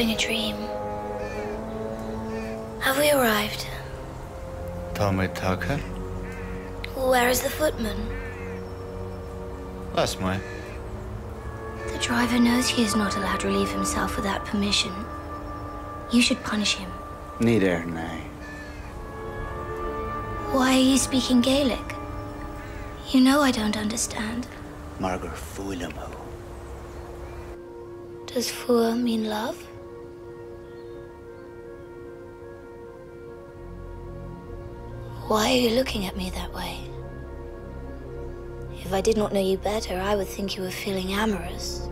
having a dream. Have we arrived? Tá Taka? Where is the footman? That's my. The driver knows he is not allowed to relieve himself without permission. You should punish him. Neither, nay. Why are you speaking Gaelic? You know I don't understand. Margaret Fuilamo. Does Fua mean love? Why are you looking at me that way? If I did not know you better, I would think you were feeling amorous.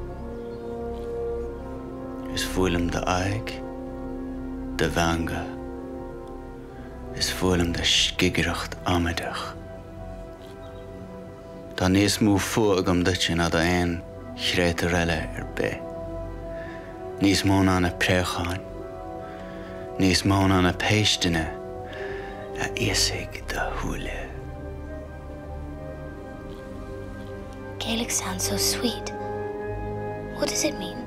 Is Fuilam the Aig? The Vanga. Is Fuilam the Skigeracht Amidach. Tá níos mú fu agam dutin a ein chréit riile ar be. Níos mó anna précháin, níos mó anna péistena a de thuúile. Gaelic sounds so sweet. What does it mean?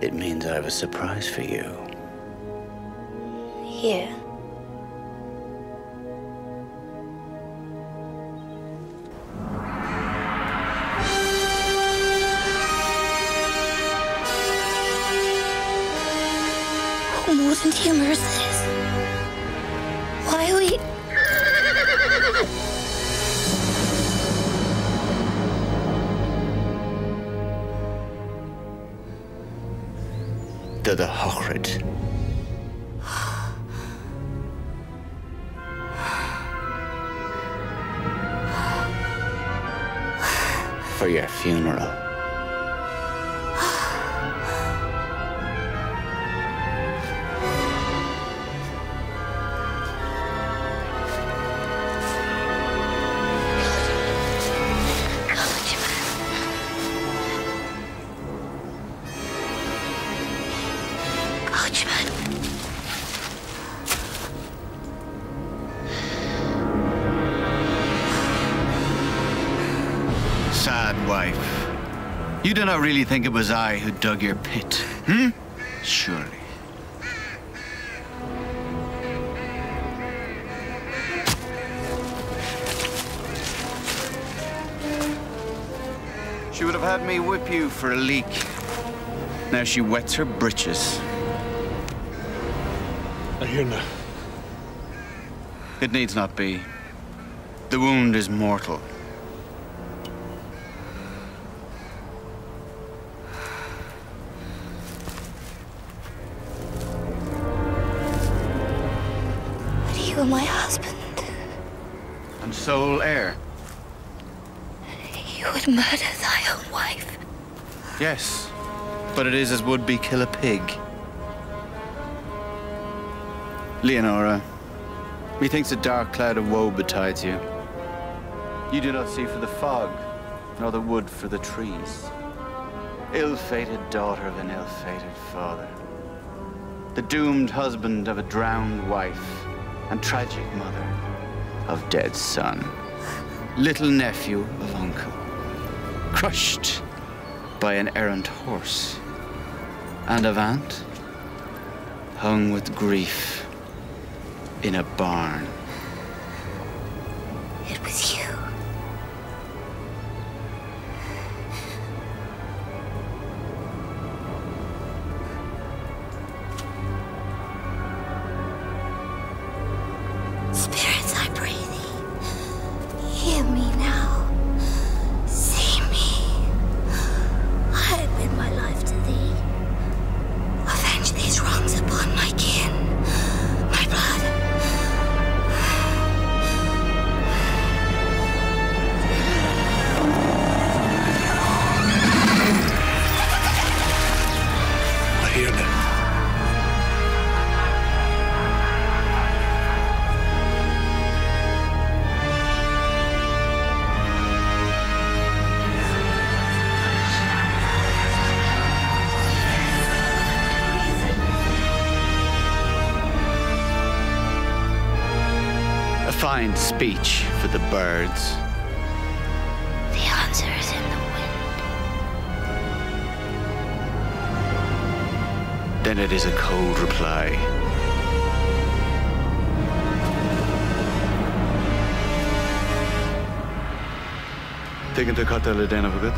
It means I have a surprise for you. Here. What more than humor is this? De de hochrid. For your funeral. You do not really think it was I who dug your pit, hmm? Surely. She would have had me whip you for a leak. Now she wets her britches. I hear now. It needs not be. The wound is mortal. Sole heir. You would murder thy own wife. Yes, but it is as would be kill a pig. Leonora, methinks a dark cloud of woe betides you. You do not see for the fog, nor the wood for the trees. Ill-fated daughter of an ill-fated father. The doomed husband of a drowned wife, and tragic mother of dead son. Little nephew of uncle, crushed by an errant horse, and of aunt, hung with grief in a barn. It was you. A fine speech for the birds. The answer is in the wind. then it is a cold reply. Take him to cut the den of a bit.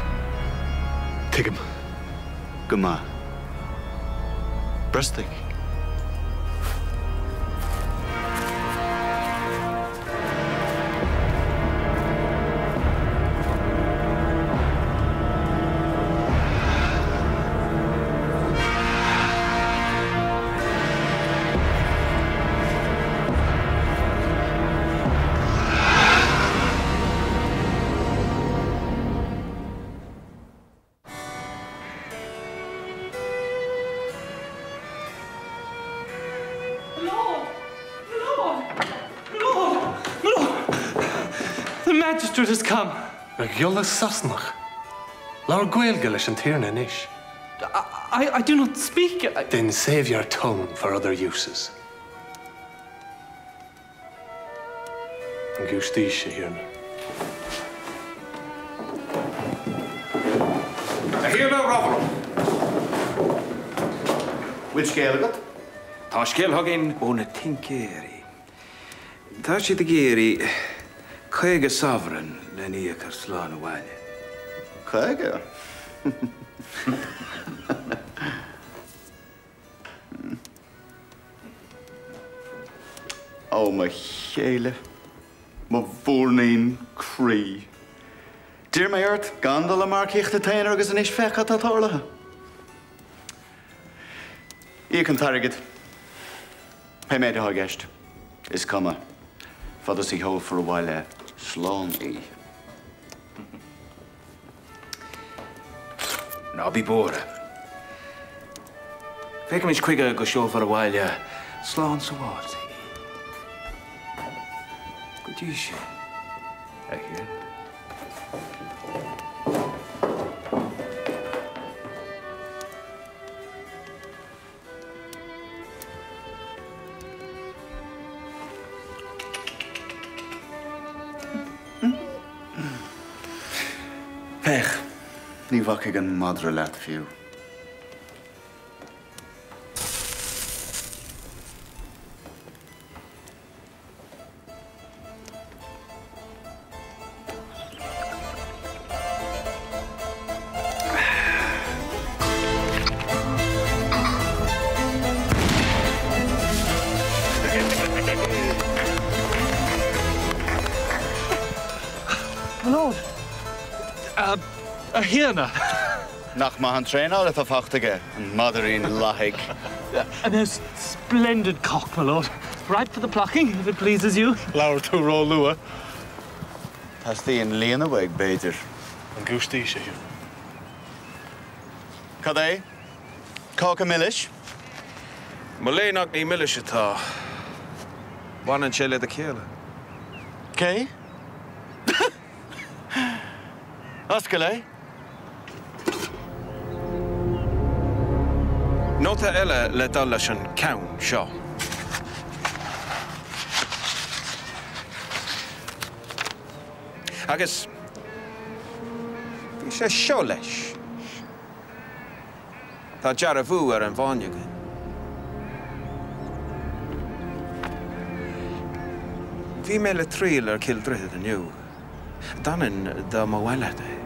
Take him. Guma. Brustig. Lord! Lord! Lord! Lord! The magistrate has come. Na giolla sasnach. Laur gweilge leis an tíirna níis. I, I do not speak. I, Then save your tongue for other uses. An gústí sé hirna. Hína Robert. Which Gaelic? Toshkelhogin un tinkeri. Tashitagiri kaga sovereign lenia karslanu wale. Kaga? O, my hele. My voorneen cree. Dear my earth, gondola mark ich de tein agus an ish fechat at Ik Ie can target. Méid a gist. Is cuma. Fad í hó for a while bhile slán í. Ná bí bóra. Feice mis chuige go seo for a bhhaile sláán sa bháil. Go dtí sé. Hir. Pech. Bhacha an madra leat fiú. A Hirna. Nach ma an tréáil a fachtaige an madarín laigh. And a s- splendid cock, my lord. Right for the plucking, if it pleases you. Laur tú ró lua. Tás tíí an líana bhaig béidir. An gústí sé hirna. Cad é? Cá go milliis? Má léach ní miile setá. Bhain an sé le a chéile. Cé? As go lei? Nóta eile le dal leis an cen seo. Agus Bhí sé seo leis. Tá dear a bhú ar an bháineige. Bhí mé le tríal ar cildrithe aniu. Danan dá má bhhaile é.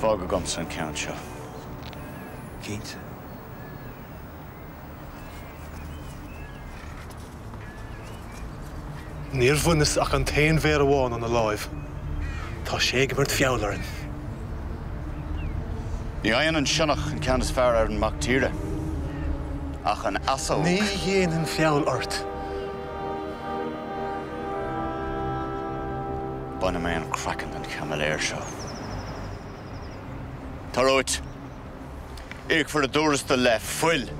Fá go gom san cean seo. Cínta. Níor bhunas ach an tain bhéar amháin an na láimh. Tá sé go bhart fiálarin. Ní aon an sinnach an ceannas fear ar an mactíre. Ach an asó. Ní dhéanaan fiáil ort. Buna mé an crackan an camaléir seo. Táróit. Iag for a dúrasta le fuil.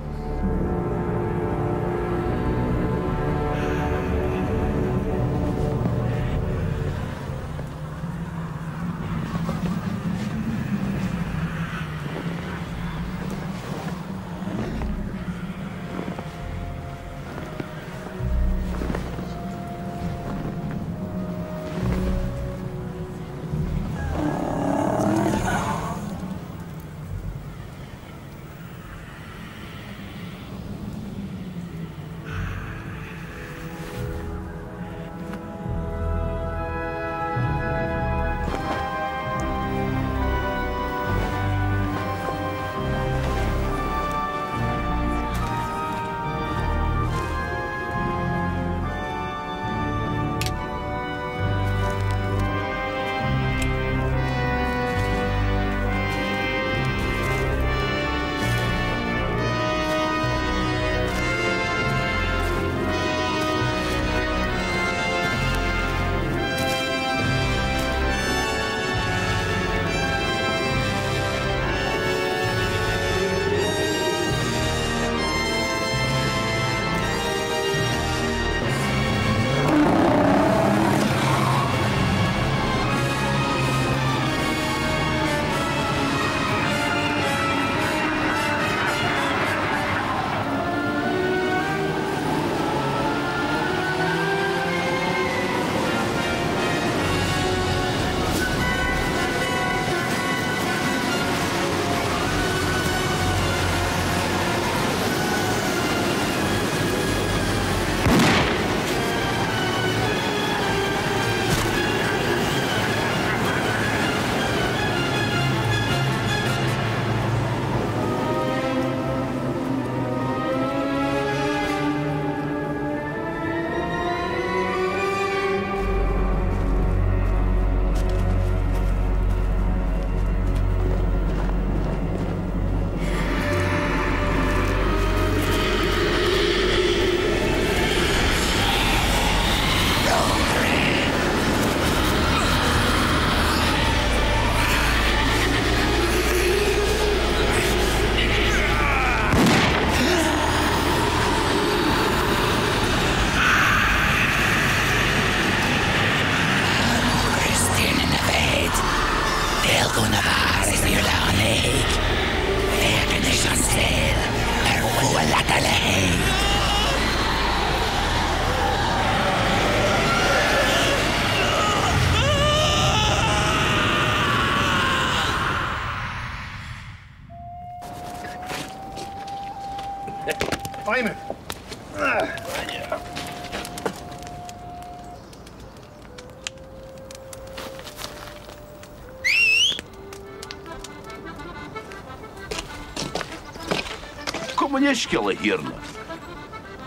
muiskillen hierne.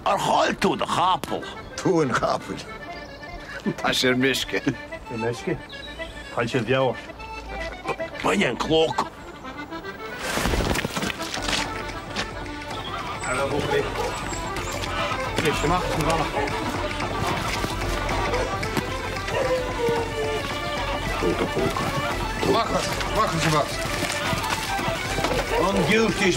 Er gaat toe da gapel. Toe een gapel. Dat is een miske. Een miske? Gaat je het jouw? Ben je een klok? Hallo, Bobby. Ik heb macht gevallen. Poker, poker. Wacht, wacht, wacht. One duty is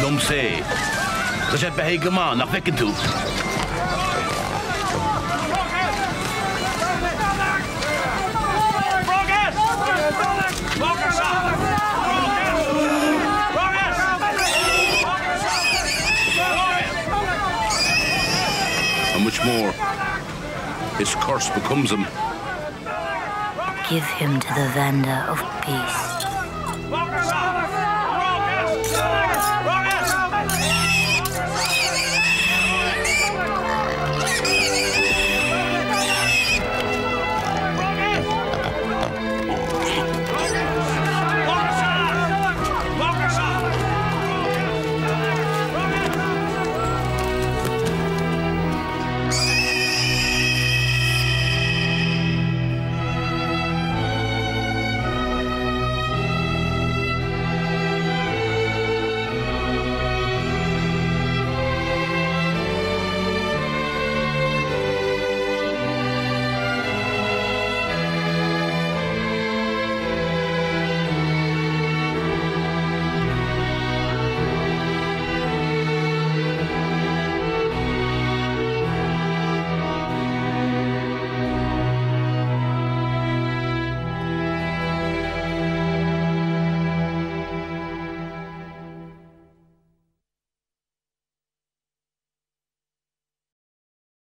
nom sé. Tá sé behé goá nach tú. How much more? His curse becomes him. Give him to the vendor of peace.